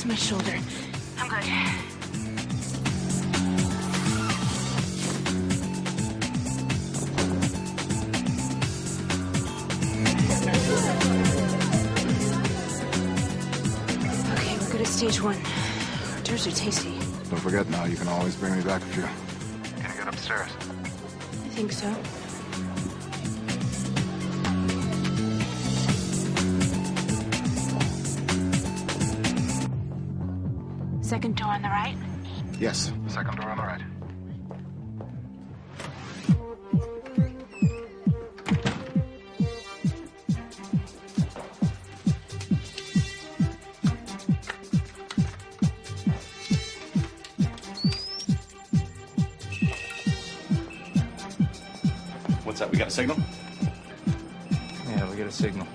Just my shoulder. I'm good. Okay, we're good at stage one. Hors d'oeuvres are tasty. Don't forget now, you can always bring me back if you... Can I get upstairs? I think so. Second door on the right. Yes. Second door on the right. What's that? We got a signal? Yeah, we get a signal.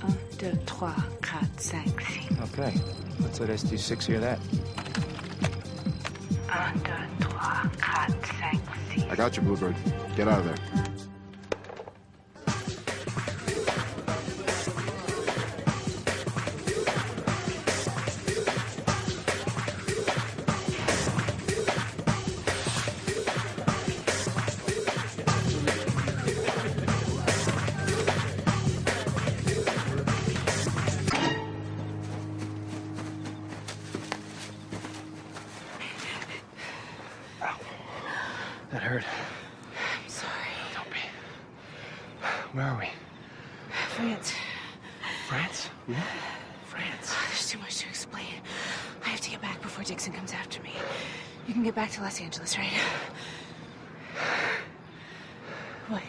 Un, deux, trois, quatre, cinq, six. Okay. Let's let SD6 hear that. Un, deux, trois, quatre, cinq, six. I got you, Bluebird. Get out of there. Ow. That hurt. I'm sorry. Don't be. Where are we? France. France? Yeah. France. Oh, there's too much to explain. I have to get back before Dixon comes after me. You can get back to Los Angeles, right? What?